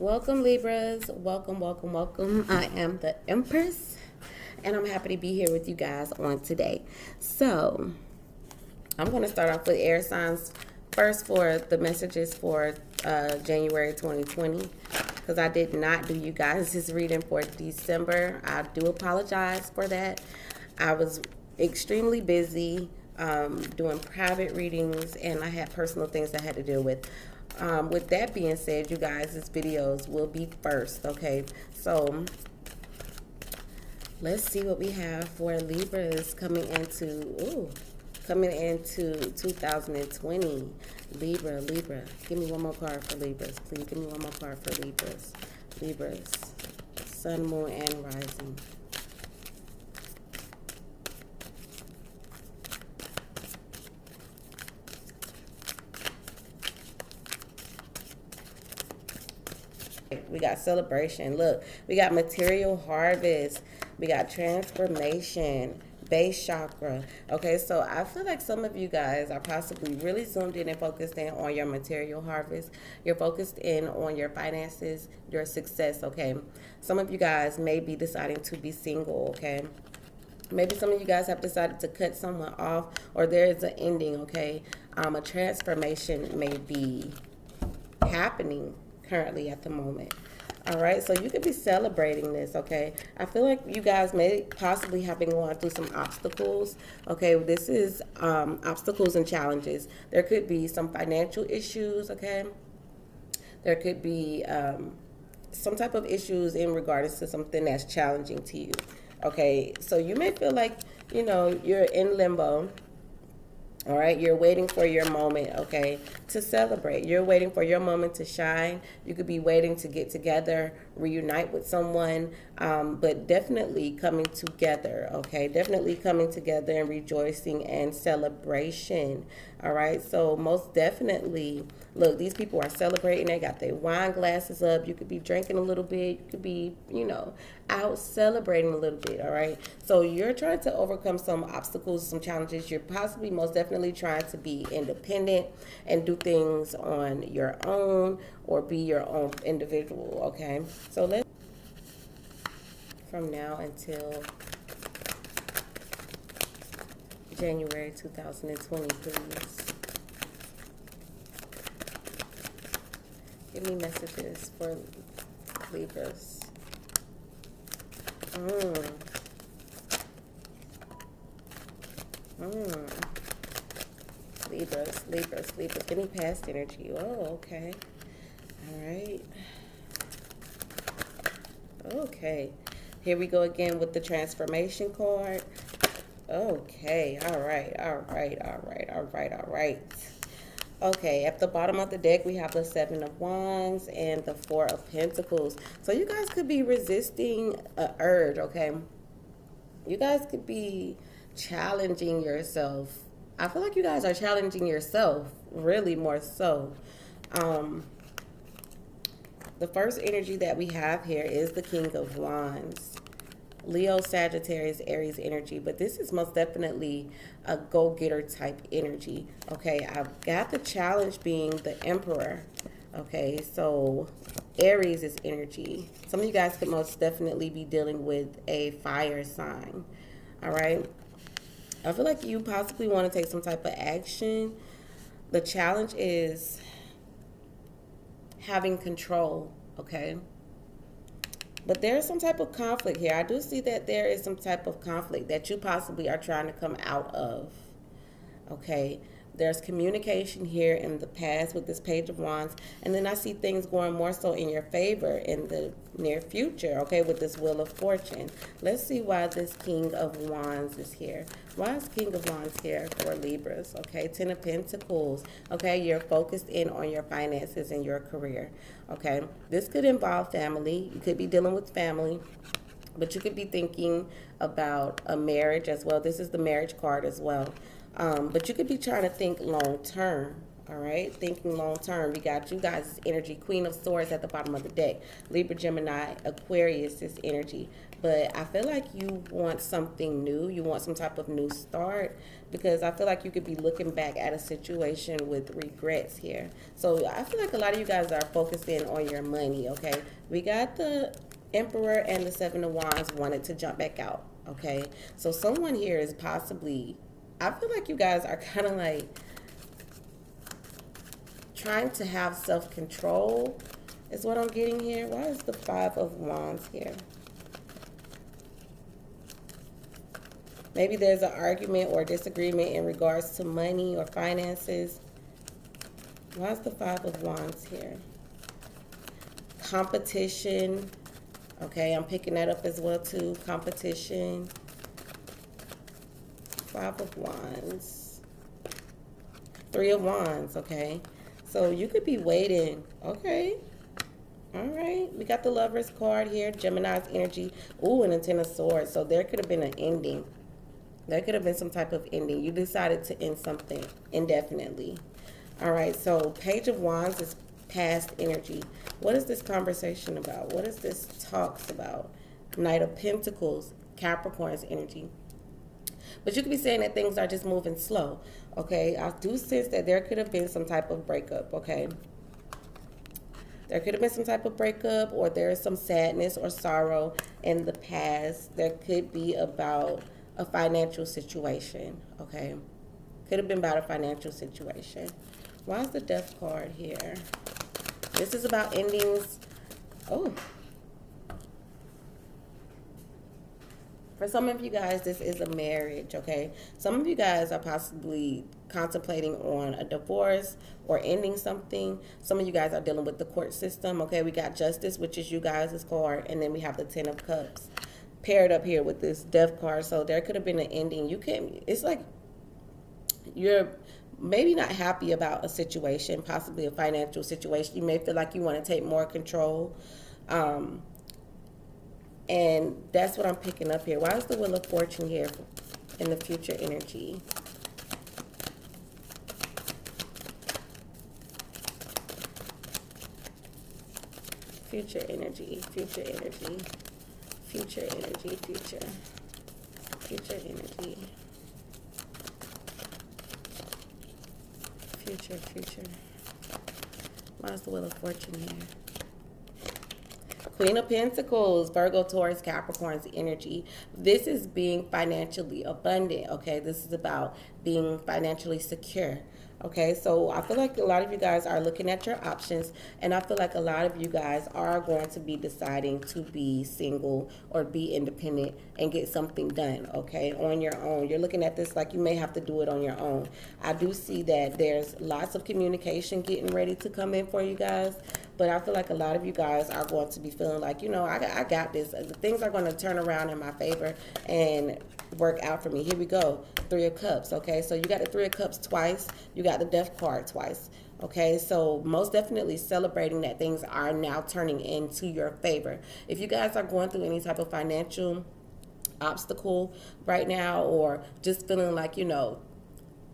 Welcome, Libras. Welcome, welcome, welcome. I am the Empress, and I'm happy to be here with you guys on today. So, I'm going to start off with air signs first for the messages for uh, January 2020 because I did not do you guys' his reading for December. I do apologize for that. I was extremely busy um, doing private readings and I had personal things I had to deal with. Um, with that being said, you guys, this videos will be first, okay? So let's see what we have for Libras coming into, ooh, coming into 2020. Libra, Libra. Give me one more card for Libras. Please give me one more card for Libras. Libras. Sun, Moon, and Rising. We got celebration. Look, we got material harvest. We got transformation, base chakra. Okay, so I feel like some of you guys are possibly really zoomed in and focused in on your material harvest. You're focused in on your finances, your success. Okay, some of you guys may be deciding to be single. Okay. Maybe some of you guys have decided to cut someone off, or there is an ending, okay? Um, a transformation may be happening currently at the moment. All right, so you could be celebrating this, okay? I feel like you guys may possibly have been going through some obstacles, okay? This is um, obstacles and challenges. There could be some financial issues, okay? There could be um, some type of issues in regards to something that's challenging to you, okay? So you may feel like, you know, you're in limbo, all right, you're waiting for your moment, okay, to celebrate. You're waiting for your moment to shine. You could be waiting to get together, reunite with someone, um, but definitely coming together, okay? Definitely coming together and rejoicing and celebration, all right? So, most definitely, look, these people are celebrating. They got their wine glasses up. You could be drinking a little bit. You could be, you know, out celebrating a little bit, all right? So, you're trying to overcome some obstacles, some challenges. You're possibly most definitely trying to be independent and do things on your own or be your own individual, okay? So, let's from now until January 2020, please. Give me messages for Libras. Mm. Mm. Libras. Give me past energy. Oh, okay. All right. Okay. Here we go again with the transformation card. Okay. All right. All right. All right. All right. All right. Okay, at the bottom of the deck, we have the Seven of Wands and the Four of Pentacles. So you guys could be resisting a urge, okay? You guys could be challenging yourself. I feel like you guys are challenging yourself, really more so. Um, the first energy that we have here is the King of Wands. Leo, Sagittarius, Aries energy, but this is most definitely a go-getter type energy. Okay, I've got the challenge being the Emperor. Okay, so Aries is energy. Some of you guys could most definitely be dealing with a fire sign. All right. I feel like you possibly want to take some type of action. The challenge is having control. Okay. But there is some type of conflict here. I do see that there is some type of conflict that you possibly are trying to come out of. Okay. There's communication here in the past with this Page of Wands. And then I see things going more so in your favor in the near future, okay, with this Wheel of Fortune. Let's see why this King of Wands is here. Why is King of Wands here for Libras, okay? Ten of Pentacles, okay? You're focused in on your finances and your career, okay? This could involve family. You could be dealing with family but you could be thinking about a marriage as well. This is the marriage card as well. Um, but you could be trying to think long term, All right, thinking long term. We got you guys' energy, Queen of Swords at the bottom of the deck. Libra, Gemini, Aquarius is energy. But I feel like you want something new. You want some type of new start because I feel like you could be looking back at a situation with regrets here. So I feel like a lot of you guys are focusing on your money, okay? We got the Emperor and the Seven of Wands wanted to jump back out, okay? So someone here is possibly, I feel like you guys are kind of like, trying to have self-control is what I'm getting here. Why is the Five of Wands here? Maybe there's an argument or disagreement in regards to money or finances. Why is the Five of Wands here? Competition. Okay, I'm picking that up as well too. Competition. Five of Wands. Three of Wands, okay. So you could be waiting. Okay. All right. We got the lover's card here. Gemini's energy. Ooh, and a ten of swords. So there could have been an ending. There could have been some type of ending. You decided to end something indefinitely. All right. So page of wands is past energy. What is this conversation about? What is this talks about? Knight of Pentacles, Capricorn's energy. But you could be saying that things are just moving slow. Okay, I do sense that there could have been some type of breakup. Okay, there could have been some type of breakup, or there is some sadness or sorrow in the past. There could be about a financial situation. Okay, could have been about a financial situation. Why is the death card here? This is about endings. Oh, For some of you guys, this is a marriage, okay? Some of you guys are possibly contemplating on a divorce or ending something. Some of you guys are dealing with the court system, okay? We got justice, which is you guys' card, and then we have the Ten of Cups paired up here with this death card. So there could have been an ending. You can, it's like you're maybe not happy about a situation, possibly a financial situation. You may feel like you want to take more control. Um, and that's what I'm picking up here. Why is the Wheel of Fortune here in the future energy? Future energy, future energy, future energy, future, future energy, future, future. Why is the Wheel of Fortune here? Queen of Pentacles, Virgo, Taurus, Capricorn's energy. This is being financially abundant, okay? This is about being financially secure. Okay, so I feel like a lot of you guys are looking at your options, and I feel like a lot of you guys are going to be deciding to be single or be independent and get something done, okay, on your own. You're looking at this like you may have to do it on your own. I do see that there's lots of communication getting ready to come in for you guys, but I feel like a lot of you guys are going to be feeling like, you know, I, I got this. Things are going to turn around in my favor, and work out for me. Here we go. Three of Cups, okay? So you got the Three of Cups twice. You got the Death card twice. Okay, so most definitely celebrating that things are now turning into your favor. If you guys are going through any type of financial obstacle right now or just feeling like, you know,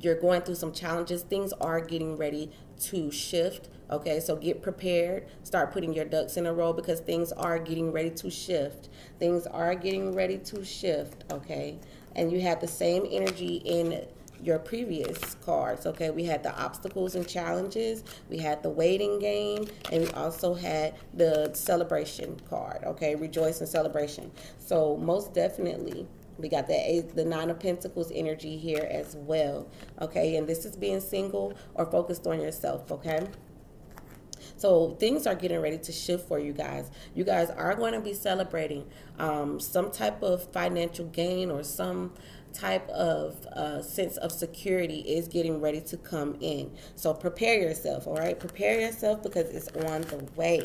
you're going through some challenges, things are getting ready to shift. Okay, so get prepared. Start putting your ducks in a row because things are getting ready to shift. Things are getting ready to shift. Okay, and you have the same energy in your previous cards. Okay, we had the obstacles and challenges, we had the waiting game, and we also had the celebration card. Okay, rejoice and celebration. So, most definitely, we got the eight, the nine of pentacles energy here as well. Okay, and this is being single or focused on yourself. Okay. So things are getting ready to shift for you guys. You guys are going to be celebrating um, some type of financial gain or some type of uh, sense of security is getting ready to come in. So prepare yourself, all right? Prepare yourself because it's on the way.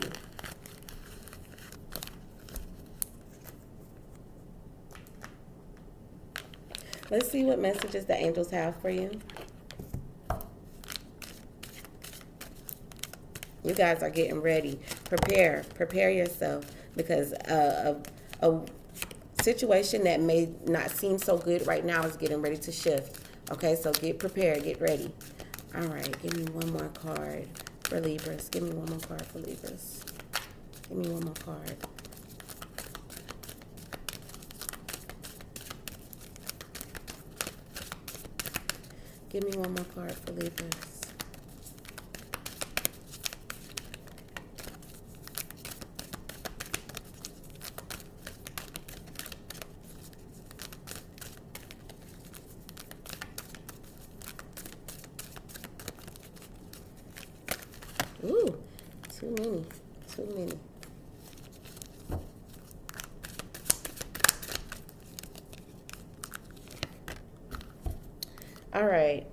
Let's see what messages the angels have for you. You guys are getting ready. Prepare. Prepare yourself because uh, a, a situation that may not seem so good right now is getting ready to shift. Okay, so get prepared. Get ready. All right, give me one more card for Libras. Give me one more card for Libras. Give me one more card. Give me one more card for Libras. Ooh, too many, too many. All right.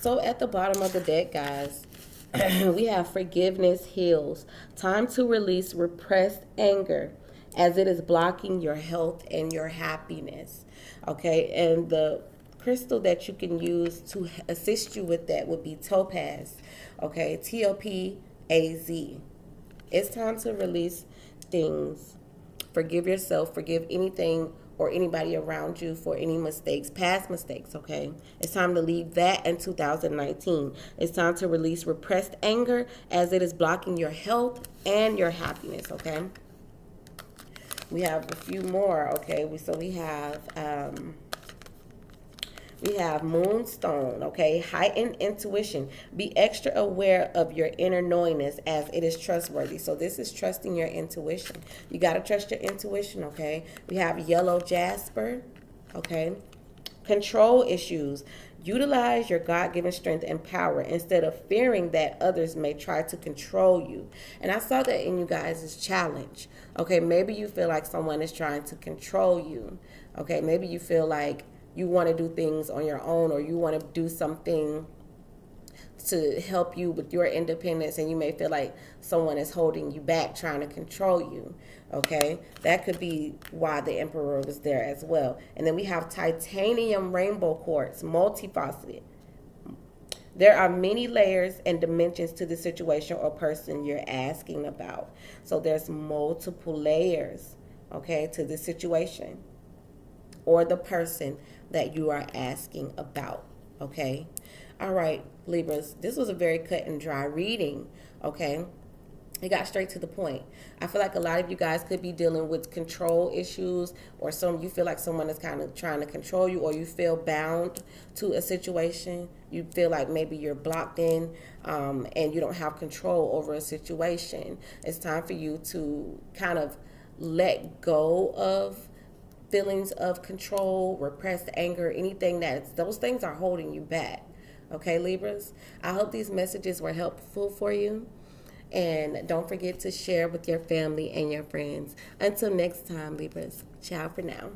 So at the bottom of the deck, guys, we have forgiveness heals. Time to release repressed anger as it is blocking your health and your happiness. Okay. And the crystal that you can use to assist you with that would be topaz. Okay. T O P A Z. It's time to release things. Forgive yourself. Forgive anything or anybody around you for any mistakes, past mistakes, okay? It's time to leave that in 2019. It's time to release repressed anger as it is blocking your health and your happiness, okay? We have a few more, okay? We So we have... Um, we have moonstone, okay? Heightened intuition. Be extra aware of your inner knowingness as it is trustworthy. So this is trusting your intuition. You got to trust your intuition, okay? We have yellow jasper, okay? Control issues. Utilize your God given strength and power instead of fearing that others may try to control you. And I saw that in you guys' challenge. Okay, maybe you feel like someone is trying to control you. Okay, maybe you feel like you want to do things on your own or you want to do something to help you with your independence and you may feel like someone is holding you back trying to control you okay? That could be why the emperor was there as well. And then we have titanium rainbow quartz multifaceted. There are many layers and dimensions to the situation or person you're asking about. So there's multiple layers okay to the situation or the person that you are asking about. Okay. All right, Libras. This was a very cut and dry reading. Okay. It got straight to the point. I feel like a lot of you guys could be dealing with control issues, or some you feel like someone is kind of trying to control you, or you feel bound to a situation. You feel like maybe you're blocked in um, and you don't have control over a situation. It's time for you to kind of let go of feelings of control, repressed anger, anything that those things are holding you back. Okay, Libras? I hope these messages were helpful for you. And don't forget to share with your family and your friends. Until next time, Libras. Ciao for now.